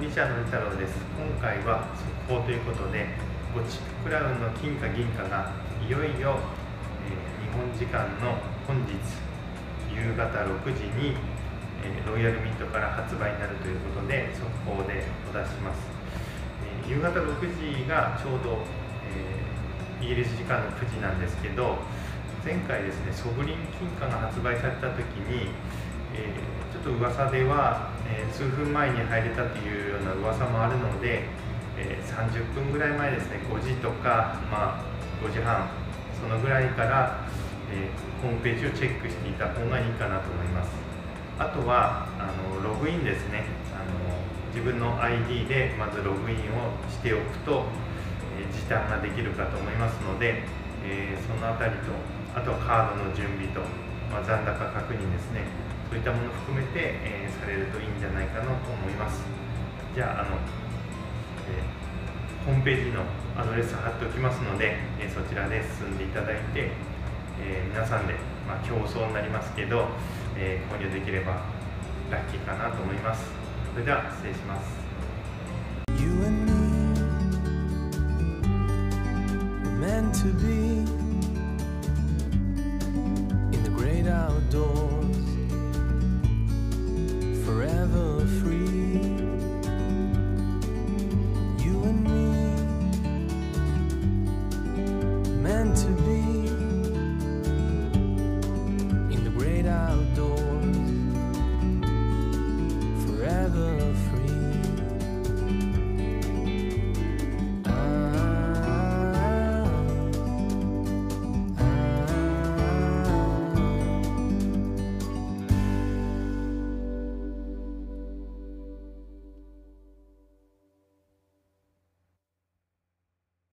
西野太郎です。今回は速報ということでゴチククラウンの金貨銀貨がいよいよ、えー、日本時間の本日夕方6時に、えー、ロイヤルミントから発売になるということで速報でお出します、えー、夕方6時がちょうど、えイギリス時間の9時なんですけど前回ですねソブリン金貨が発売された時に、えちょっと噂では、え数分前に入れたというような噂もあるのでえ、30分ぐらい前ですね5時とか、まあ、5時半そのぐらいから、え、ホームページをチェックしていた方がいいかなと思います。あとはあのログインですね。あの自分の ID でまずログインをしておくと、え、時短ができるかと思いますので、えその辺りとあとはカードの準備と、まあ、残高確認ですね。そういったもの含めて、えされるといいんじゃないかなと思います。じゃああのホームページのアドレス貼っておきますので、えそちらで進んでいただいて、え皆さんで、まあ、競争になりますけど、え購入できればラッキーかなと思います。それでは失礼します。To be. outdoors, forever free. You and me, meant to be.